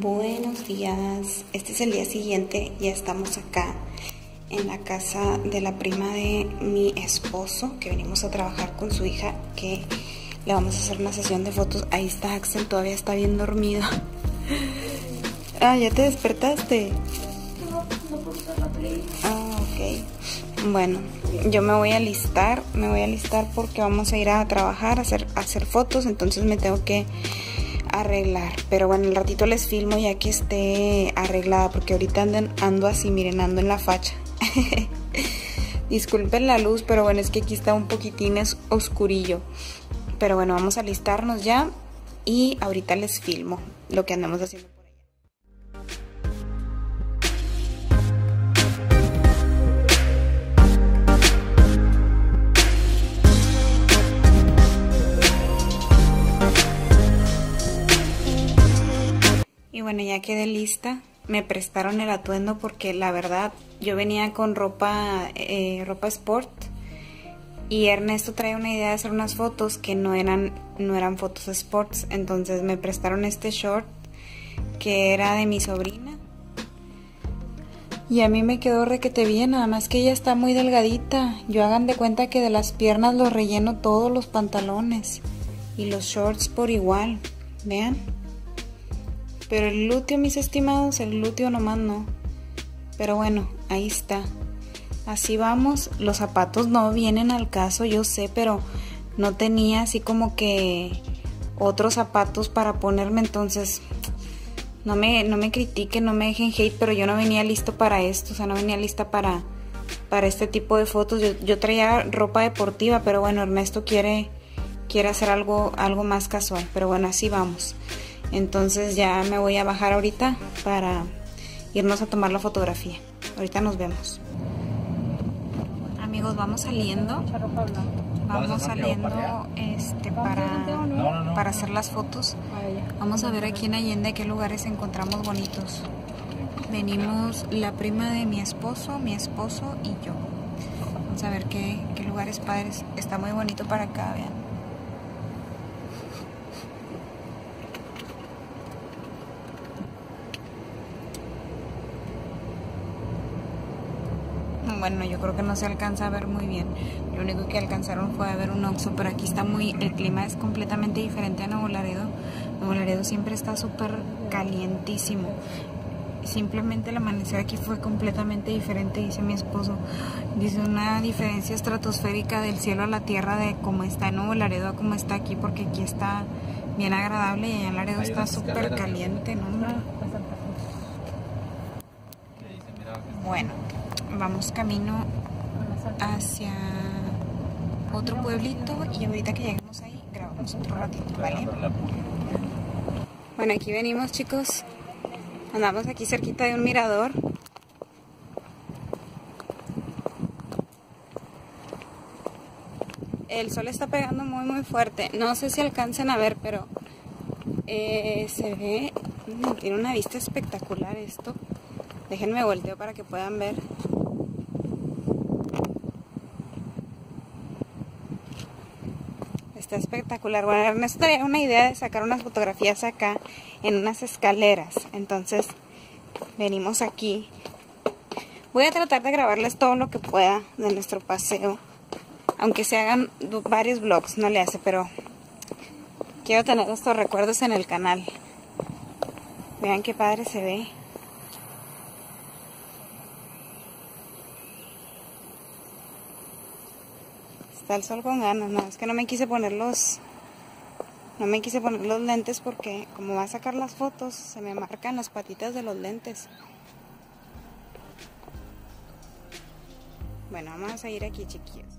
Buenos días, este es el día siguiente, ya estamos acá en la casa de la prima de mi esposo, que venimos a trabajar con su hija, que le vamos a hacer una sesión de fotos. Ahí está Axel, todavía está bien dormido. ah, ¿ya te despertaste? Ah, ok. Bueno, yo me voy a listar, me voy a listar porque vamos a ir a trabajar, a hacer, a hacer fotos, entonces me tengo que arreglar. Pero bueno, el ratito les filmo ya que esté arreglada porque ahorita ando, ando así, miren, ando en la facha. Disculpen la luz, pero bueno, es que aquí está un poquitín oscurillo. Pero bueno, vamos a listarnos ya y ahorita les filmo lo que andamos haciendo. Bueno, ya quedé lista. Me prestaron el atuendo porque la verdad yo venía con ropa, eh, ropa sport y Ernesto trae una idea de hacer unas fotos que no eran, no eran fotos sports. Entonces me prestaron este short que era de mi sobrina. Y a mí me quedó requete bien, nada más que ella está muy delgadita. Yo hagan de cuenta que de las piernas los relleno todos los pantalones y los shorts por igual. Vean. Pero el glúteo, mis estimados, el glúteo nomás no. Pero bueno, ahí está. Así vamos. Los zapatos no vienen al caso, yo sé, pero no tenía así como que otros zapatos para ponerme, entonces no me, no me critiquen, no me dejen hate, pero yo no venía listo para esto, o sea, no venía lista para, para este tipo de fotos. Yo, yo traía ropa deportiva, pero bueno, Ernesto quiere, quiere hacer algo, algo más casual, pero bueno, así vamos. Entonces ya me voy a bajar ahorita para irnos a tomar la fotografía. Ahorita nos vemos. Amigos, vamos saliendo. Vamos saliendo este para, para hacer las fotos. Vamos a ver aquí en Allende qué lugares encontramos bonitos. Venimos la prima de mi esposo, mi esposo y yo. Vamos a ver qué, qué lugares padres. Está muy bonito para acá, vean. Bueno, yo creo que no se alcanza a ver muy bien. Lo único que alcanzaron fue a ver un Oxxo, pero aquí está muy, el clima es completamente diferente a Nuevo Laredo. Nuevo Laredo siempre está súper calientísimo. Simplemente el amanecer aquí fue completamente diferente, dice mi esposo. Dice una diferencia estratosférica del cielo a la tierra de cómo está en Nuevo Laredo a cómo está aquí, porque aquí está bien agradable y allá en Laredo está súper caliente, ¿no? Bueno, vamos camino hacia otro pueblito y ahorita que lleguemos ahí grabamos otro ratito, ¿vale? Bueno, aquí venimos chicos, andamos aquí cerquita de un mirador. El sol está pegando muy muy fuerte, no sé si alcancen a ver, pero eh, se ve, tiene una vista espectacular esto. Déjenme volteo para que puedan ver. Espectacular. Bueno, Ernesto tenía una idea de sacar unas fotografías acá en unas escaleras. Entonces, venimos aquí. Voy a tratar de grabarles todo lo que pueda de nuestro paseo. Aunque se hagan varios vlogs, no le hace, pero quiero tener estos recuerdos en el canal. Vean qué padre se ve. Está el sol con ganas, no, es que no me quise poner los... No me quise poner los lentes porque como va a sacar las fotos, se me marcan las patitas de los lentes. Bueno, vamos a ir aquí, chiquillos.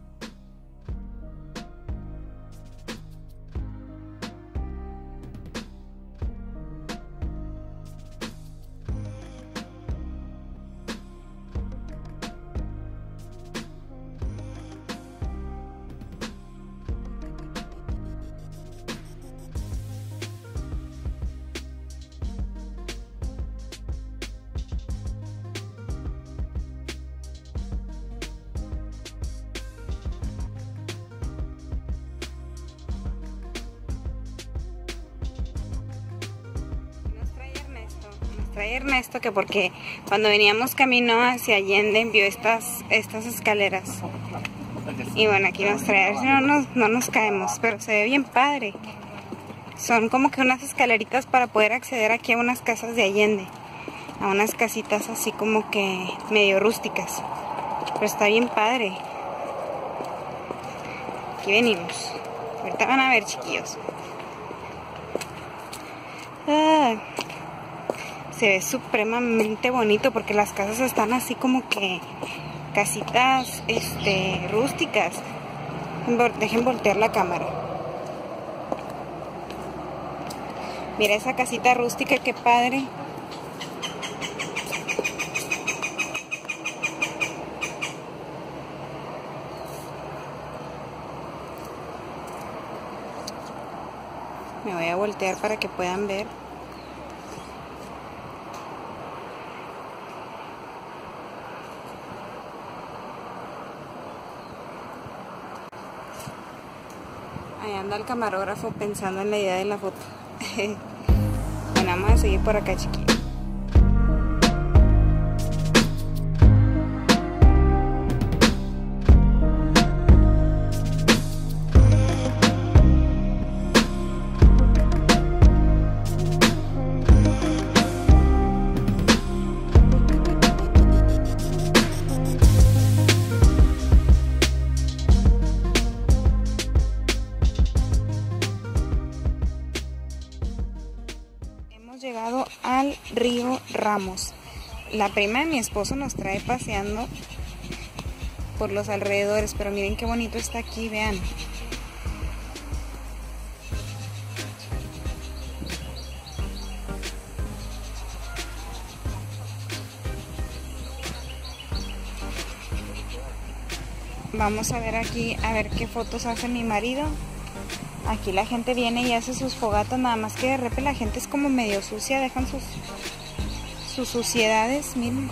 Trae Ernesto que porque cuando veníamos camino hacia Allende vio estas, estas escaleras. Y bueno, aquí nos trae, no nos, no nos caemos, pero se ve bien padre. Son como que unas escaleritas para poder acceder aquí a unas casas de Allende. A unas casitas así como que medio rústicas. Pero está bien padre. Aquí venimos. Ahorita van a ver, chiquillos. Ah, se ve supremamente bonito porque las casas están así como que casitas este, rústicas. Dejen voltear la cámara. Mira esa casita rústica, qué padre. Me voy a voltear para que puedan ver. El camarógrafo pensando en la idea de la foto. bueno, vamos a seguir por acá, chiquillos. La prima de mi esposo nos trae paseando por los alrededores, pero miren qué bonito está aquí, vean. Vamos a ver aquí, a ver qué fotos hace mi marido. Aquí la gente viene y hace sus fogatas, nada más que de repente la gente es como medio sucia, dejan sus, sus suciedades, miren.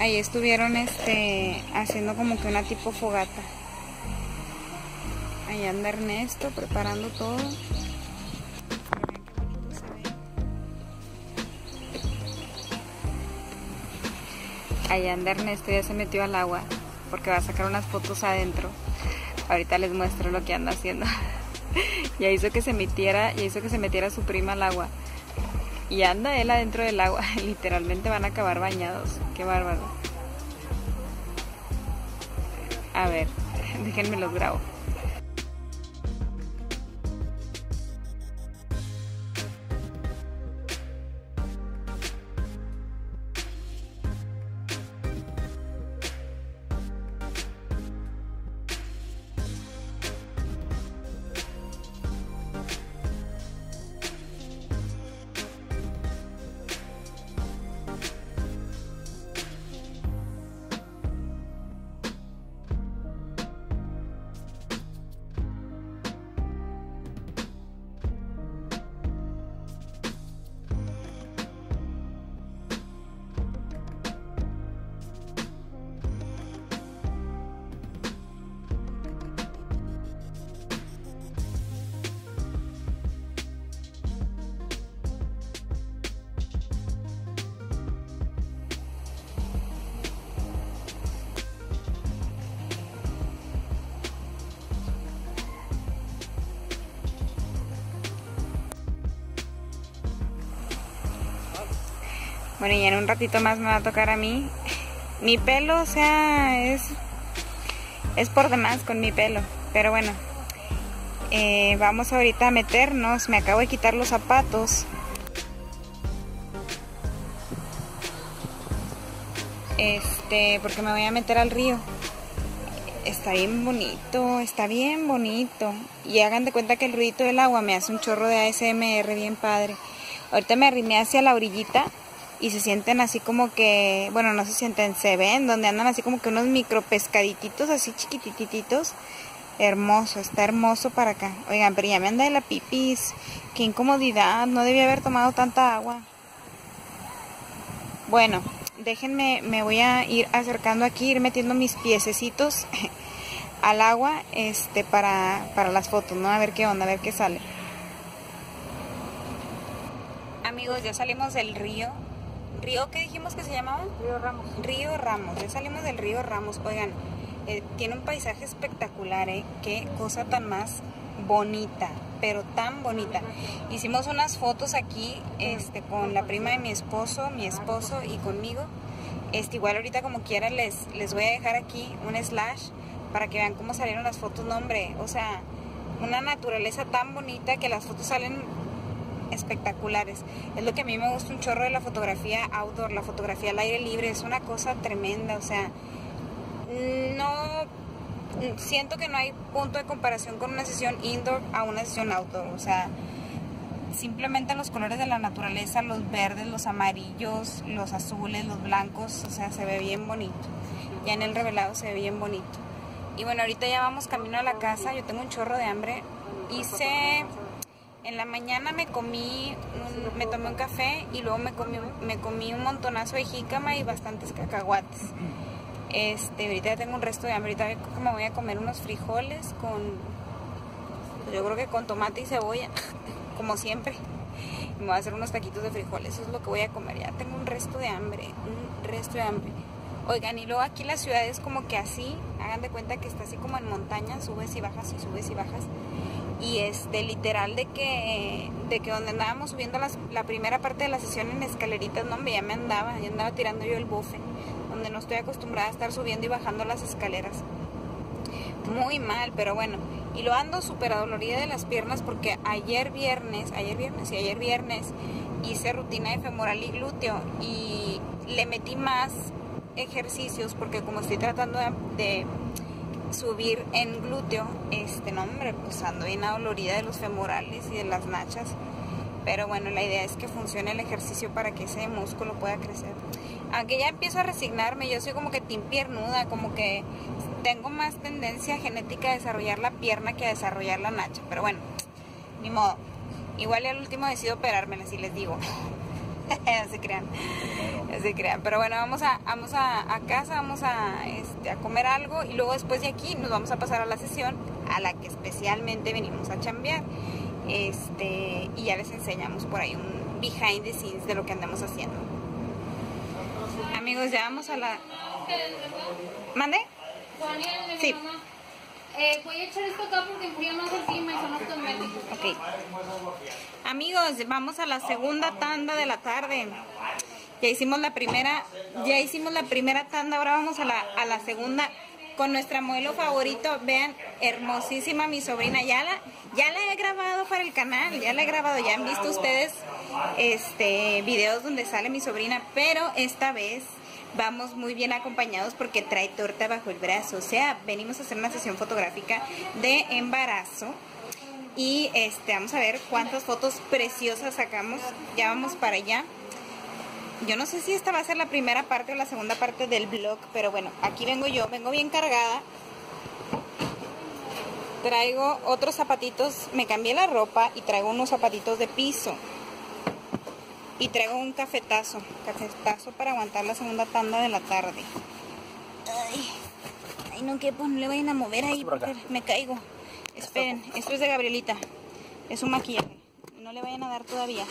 Ahí estuvieron este haciendo como que una tipo fogata. Ahí anda Ernesto preparando todo. Ahí anda Ernesto, ya se metió al agua porque va a sacar unas fotos adentro. Ahorita les muestro lo que anda haciendo. ya hizo que se metiera, hizo que se metiera su prima al agua. Y anda él adentro del agua. Literalmente van a acabar bañados. Qué bárbaro. A ver, déjenme los grabo. Bueno, en un ratito más me va a tocar a mí. Mi pelo, o sea, es, es por demás con mi pelo. Pero bueno, eh, vamos ahorita a meternos. Me acabo de quitar los zapatos. Este, porque me voy a meter al río. Está bien bonito, está bien bonito. Y hagan de cuenta que el ruido del agua me hace un chorro de ASMR bien padre. Ahorita me arrimé hacia la orillita y se sienten así como que, bueno, no se sienten, se ven, donde andan así como que unos micro pescadititos así chiquitititos. Hermoso, está hermoso para acá. Oigan, pero ya me anda de la pipis. Qué incomodidad, no debía haber tomado tanta agua. Bueno, déjenme, me voy a ir acercando aquí, ir metiendo mis piececitos al agua este para, para las fotos, ¿no? A ver qué onda, a ver qué sale. Amigos, ya salimos del río. ¿Río qué dijimos que se llamaba? Río Ramos. Río Ramos. Ya salimos del río Ramos. Oigan, eh, tiene un paisaje espectacular, ¿eh? Qué cosa tan más bonita, pero tan bonita. Hicimos unas fotos aquí este, con la prima de mi esposo, mi esposo y conmigo. Este, igual ahorita como quiera les, les voy a dejar aquí un slash para que vean cómo salieron las fotos. No, hombre, o sea, una naturaleza tan bonita que las fotos salen espectaculares. Es lo que a mí me gusta un chorro de la fotografía outdoor, la fotografía al aire libre, es una cosa tremenda, o sea, no siento que no hay punto de comparación con una sesión indoor a una sesión outdoor, o sea, simplemente los colores de la naturaleza, los verdes, los amarillos, los azules, los blancos, o sea, se ve bien bonito. Ya en el revelado se ve bien bonito. Y bueno, ahorita ya vamos camino a la casa, yo tengo un chorro de hambre. Hice en la mañana me comí, me tomé un café y luego me comí, me comí un montonazo de jícama y bastantes cacahuates. Este, ahorita ya tengo un resto de hambre, ahorita me voy a comer unos frijoles con, yo creo que con tomate y cebolla, como siempre. Me voy a hacer unos taquitos de frijoles, eso es lo que voy a comer, ya tengo un resto de hambre, un resto de hambre. Oigan, y luego aquí la ciudad es como que así, hagan de cuenta que está así como en montaña, subes y bajas y subes y bajas y este literal de que de que donde andábamos subiendo la primera parte de la sesión en escaleritas no me ya me andaba ya andaba tirando yo el bufe donde no estoy acostumbrada a estar subiendo y bajando las escaleras. Muy mal pero bueno y lo ando súper adolorida de las piernas porque ayer viernes ayer viernes y ayer viernes hice rutina de femoral y glúteo y le metí más ejercicios porque como estoy tratando de subir en glúteo, este nombre, pues ando bien de los femorales y de las nachas. Pero bueno, la idea es que funcione el ejercicio para que ese músculo pueda crecer. Aunque ya empiezo a resignarme, yo soy como que team piernuda, como que tengo más tendencia genética a desarrollar la pierna que a desarrollar la nacha. Pero bueno, ni modo. Igual y al último decido operármela, si les digo. no se crean, no se crean. Pero bueno, vamos a, vamos a, casa, vamos a, este, a comer algo y luego después de aquí nos vamos a pasar a la sesión a la que especialmente venimos a chambear. Este, y ya les enseñamos por ahí un behind the scenes de lo que andamos haciendo. Amigos, ya vamos a la... ¿Mande? Sí. Eh, voy a echar esto acá porque enfría encima y son los. Ok. Amigos, vamos a la segunda tanda de la tarde. Ya hicimos la primera, ya hicimos la primera tanda, ahora vamos a la, a la segunda con nuestra modelo favorito. Vean, hermosísima mi sobrina. Ya la, ya la he grabado para el canal, ya la he grabado, ya han visto ustedes este videos donde sale mi sobrina, pero esta vez vamos muy bien acompañados porque trae torta bajo el brazo. O sea, venimos a hacer una sesión fotográfica de embarazo. Y este, vamos a ver cuántas fotos preciosas sacamos. Ya vamos para allá. Yo no sé si esta va a ser la primera parte o la segunda parte del vlog, pero bueno, aquí vengo yo, vengo bien cargada. Traigo otros zapatitos, me cambié la ropa y traigo unos zapatitos de piso y traigo un cafetazo, cafetazo para aguantar la segunda tanda de la tarde. Ay, ay no que pues no le vayan a mover ahí porque me caigo. Esperen, esto es de Gabrielita, es un maquillaje, no le vayan a dar todavía.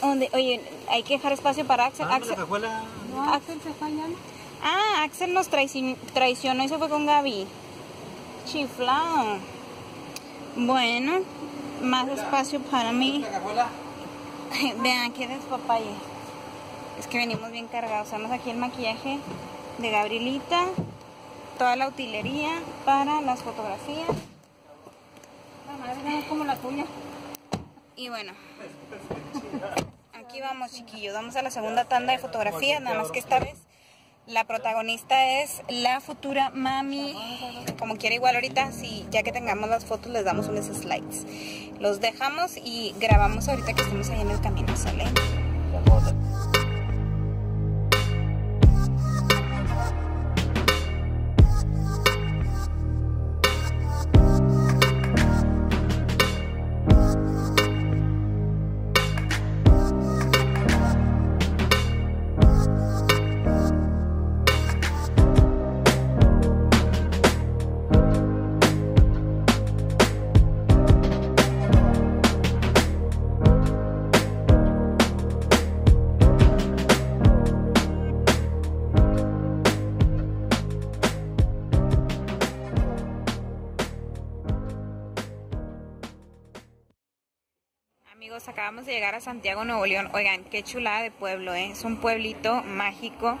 ¿Dónde? Oye, hay que dejar espacio para Axel. Ah, Axel, No, Axel se falla. ah, Axel nos traicionó y se fue con Gaby. Chiflado. Bueno, más espacio para mí. Vean qué despapalle. Es que venimos bien cargados. Usamos aquí el maquillaje de Gabrielita, toda la utilería para las fotografías. La madre es como la tuya. Y bueno, aquí vamos chiquillos, vamos a la segunda tanda de fotografías, nada más que esta vez la protagonista es la futura mami. Como quiera igual ahorita, si ya que tengamos las fotos les damos unos slides. Los dejamos y grabamos ahorita que estamos ahí en el camino, ¿sale? Acabamos de llegar a Santiago, Nuevo León. Oigan, qué chulada de pueblo, ¿eh? Es un pueblito mágico,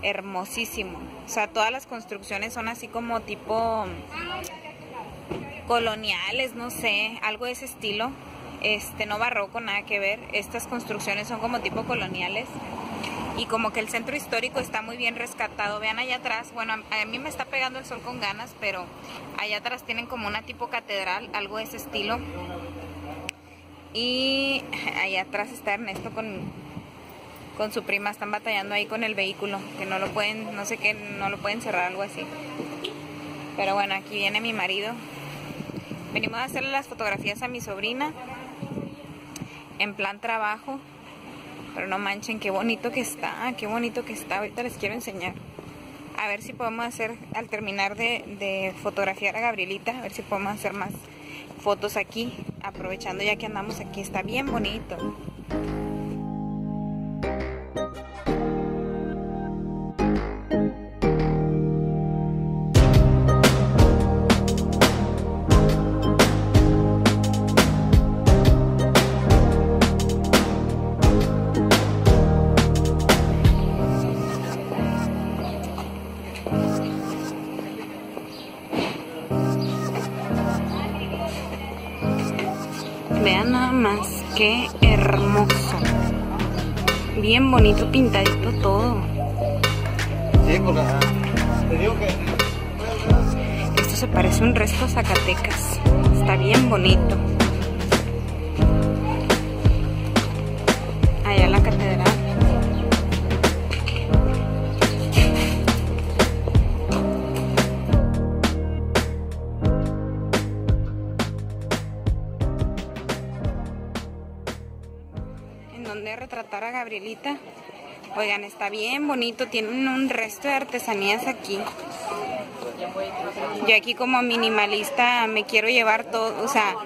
hermosísimo. O sea, todas las construcciones son así como tipo coloniales, no sé, algo de ese estilo. Este, no barroco, nada que ver. Estas construcciones son como tipo coloniales. Y como que el centro histórico está muy bien rescatado. Vean allá atrás, bueno, a mí me está pegando el sol con ganas, pero allá atrás tienen como una tipo catedral, algo de ese estilo. Y allá atrás está Ernesto con, con su prima, están batallando ahí con el vehículo, que no lo pueden, no sé qué, no lo pueden cerrar, algo así. Pero bueno, aquí viene mi marido. Venimos a hacerle las fotografías a mi sobrina en plan trabajo. Pero no manchen, qué bonito que está, qué bonito que está. Ahorita les quiero enseñar. A ver si podemos hacer, al terminar de, de fotografiar a Gabrielita, a ver si podemos hacer más fotos aquí, aprovechando ya que andamos aquí. Está bien bonito. Vean nada más, qué hermoso. Bien bonito, pintadito todo. Esto se parece un resto a Zacatecas. Está bien bonito. Gabrielita. Oigan, está bien bonito, tienen un resto de artesanías aquí. Yo aquí como minimalista me quiero llevar todo, o sea,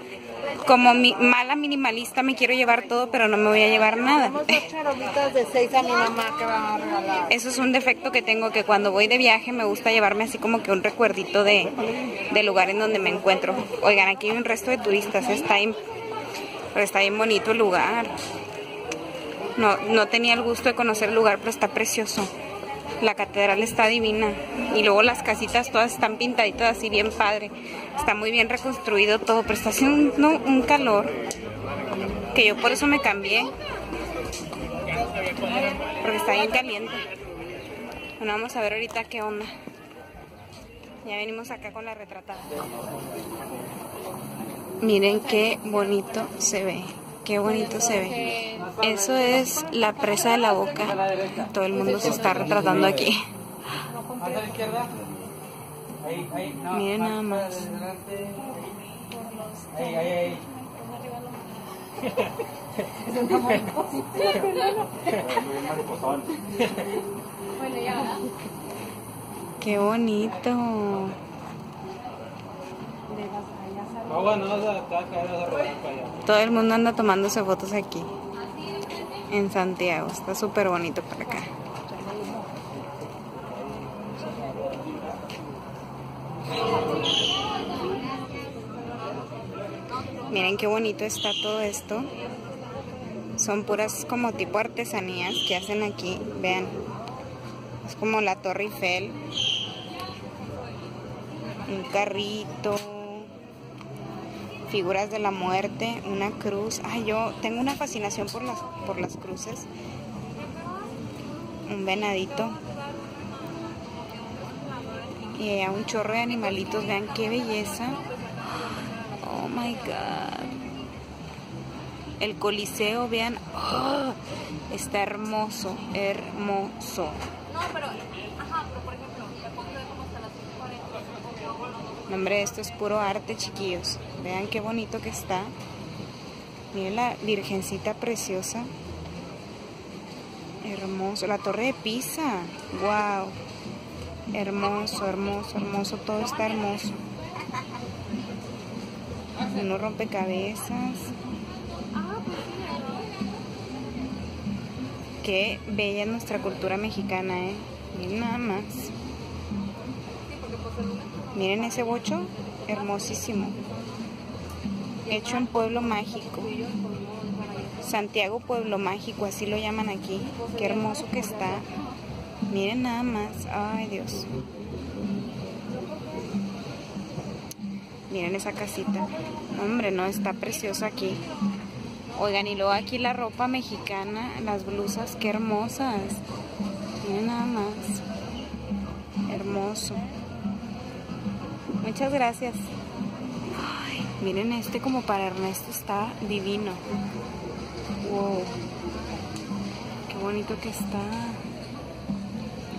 como mi, mala minimalista me quiero llevar todo, pero no me voy a llevar nada. de seis a mi mamá que van a regalar. Eso es un defecto que tengo, que cuando voy de viaje me gusta llevarme así como que un recuerdito de, del lugar en donde me encuentro. Oigan, aquí hay un resto de turistas, está bien, pero está bien bonito el lugar. No, no tenía el gusto de conocer el lugar, pero está precioso. La catedral está divina. Y luego las casitas todas están pintaditas así bien padre. Está muy bien reconstruido todo, pero está haciendo un, calor. Que yo por eso me cambié. Porque está bien caliente. Bueno, vamos a ver ahorita qué onda. Ya venimos acá con la retratada. Miren qué bonito se ve. Qué bonito se ve. Eso es la presa de la boca. Todo el mundo se está retratando aquí. Miren nada más. Qué bonito. Todo el mundo anda tomándose fotos aquí. En Santiago. Está súper bonito para acá. Miren qué bonito está todo esto. Son puras como tipo artesanías que hacen aquí. Vean. Es como la Torre Eiffel. Un carrito figuras de la muerte, una cruz. Ay, yo tengo una fascinación por las, por las cruces. Un venadito. Y a un chorro de animalitos. Vean qué belleza. Oh my god. El coliseo, vean. Oh, está hermoso, hermoso. No, pero por ejemplo, la foto de cómo está las 5.40. No, Hombre, esto es puro arte, chiquillos. Vean qué bonito que está. Miren la virgencita preciosa. Hermoso. La torre de Pisa. Wow. Hermoso, hermoso, hermoso. Todo está hermoso. Unos rompecabezas. Qué bella es nuestra cultura mexicana, ¿eh? Nada más. Miren ese bocho, hermosísimo. Hecho en pueblo mágico. Santiago Pueblo Mágico, así lo llaman aquí. Qué hermoso que está. Miren nada más. Ay, Dios. Miren esa casita. Hombre, no, está precioso aquí. Oigan, y luego aquí la ropa mexicana, las blusas, qué hermosas. Miren nada más. Hermoso. Muchas gracias. Miren este como para Ernesto está divino. Wow. Qué bonito que está.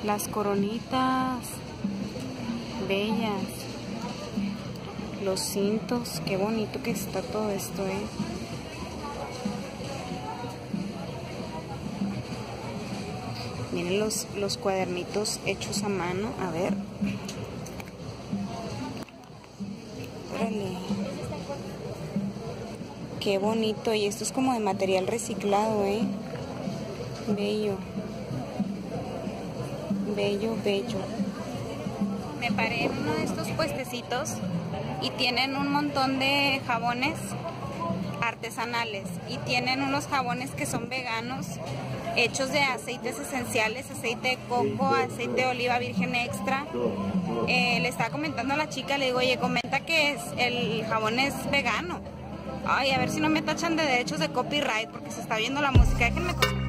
Las coronitas. Bellas. Los cintos. Qué bonito que está todo esto, eh. Miren los, los cuadernitos hechos a mano. A ver. Órale. Qué bonito. Y esto es como de material reciclado, ¿eh? Bello. Bello, bello. Me paré en uno de estos puestecitos y tienen un montón de jabones artesanales y tienen unos jabones que son veganos hechos de aceites esenciales, aceite de coco, aceite de oliva virgen extra. Eh, le estaba comentando a la chica, le digo, oye, comenta que el jabón es vegano. Ay, a ver si no me tachan de derechos de copyright porque se está viendo la música. Déjenme...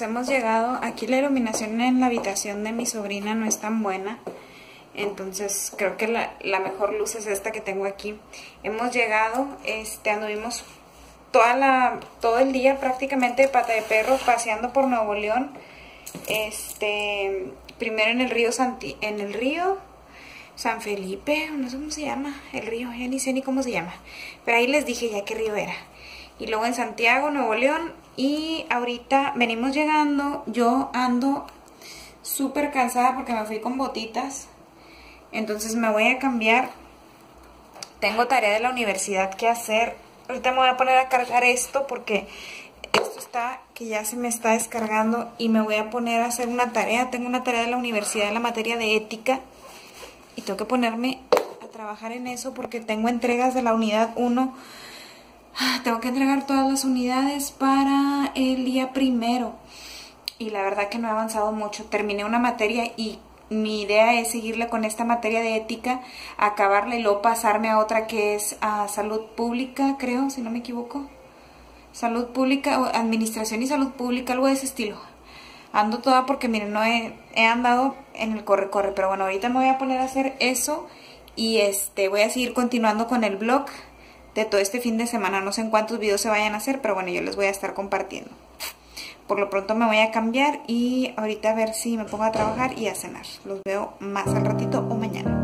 hemos llegado. Aquí la iluminación en la habitación de mi sobrina no es tan buena. Entonces creo que la, la mejor luz es esta que tengo aquí. Hemos llegado, este, anduvimos toda la, todo el día prácticamente de pata de perro paseando por Nuevo León. Este, primero en el río Santi, en el río San Felipe, no sé cómo se llama, el río, ya ni sé ni cómo se llama. Pero ahí les dije ya qué río era. Y luego en Santiago, Nuevo León, y ahorita venimos llegando, yo ando súper cansada porque me fui con botitas. Entonces me voy a cambiar. Tengo tarea de la universidad que hacer. Ahorita me voy a poner a cargar esto porque esto está que ya se me está descargando y me voy a poner a hacer una tarea. Tengo una tarea de la universidad en la materia de ética y tengo que ponerme a trabajar en eso porque tengo entregas de la unidad 1 Ah, tengo que entregar todas las unidades para el día primero. Y la verdad que no he avanzado mucho. Terminé una materia y mi idea es seguirle con esta materia de ética, acabarla y luego pasarme a otra que es a salud pública, creo, si no me equivoco. Salud pública, o administración y salud pública, algo de ese estilo. Ando toda porque, miren, no he, he andado en el corre-corre, pero bueno, ahorita me voy a poner a hacer eso y este voy a seguir continuando con el blog de todo este fin de semana. No sé en cuántos videos se vayan a hacer, pero bueno, yo les voy a estar compartiendo. Por lo pronto me voy a cambiar y ahorita a ver si me pongo a trabajar y a cenar. Los veo más al ratito o mañana.